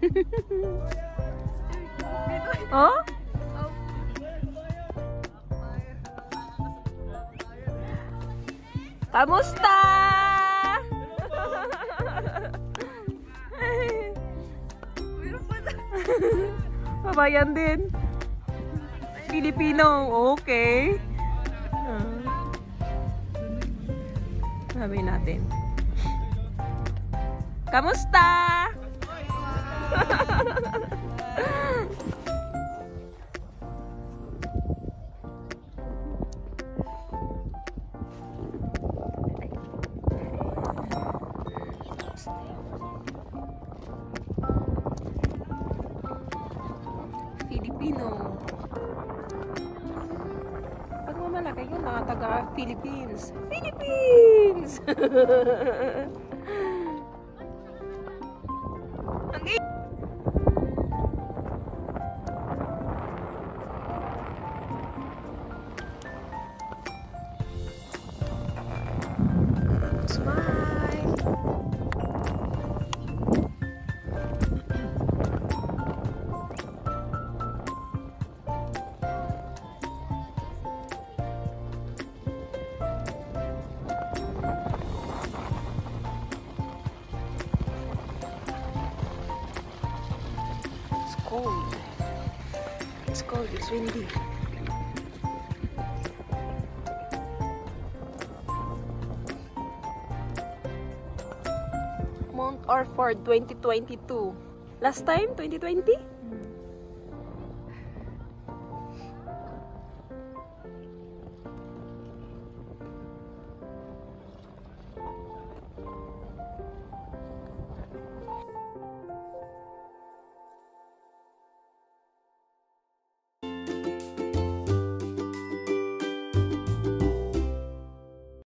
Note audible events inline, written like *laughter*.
*laughs* oh? Kamusta? *laughs* Pabayan din. Filipino, okay. Uh, sabi natin. Kamusta? Filipino. Pag mamalaki yun, mga taga Philippines. Philippines! *laughs* cold. It's cold, it's windy. Mount Orford 2022. Last time, 2020?